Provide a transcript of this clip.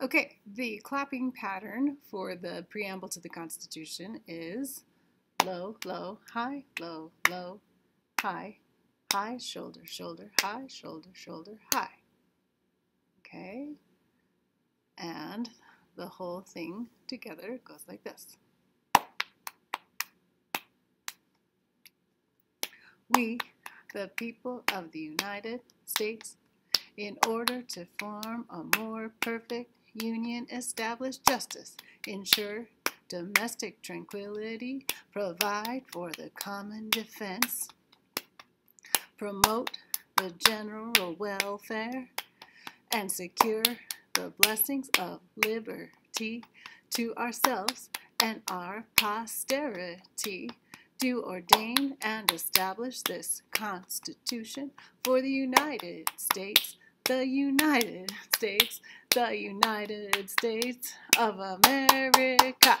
Okay, the clapping pattern for the preamble to the Constitution is low, low, high, low, low, high, high, shoulder, shoulder, high, shoulder, shoulder, high. Okay, and the whole thing together goes like this. We, the people of the United States, in order to form a more perfect union establish justice, ensure domestic tranquility, provide for the common defense, promote the general welfare, and secure the blessings of liberty to ourselves and our posterity. Do ordain and establish this Constitution for the United States, the United States, the United States of America.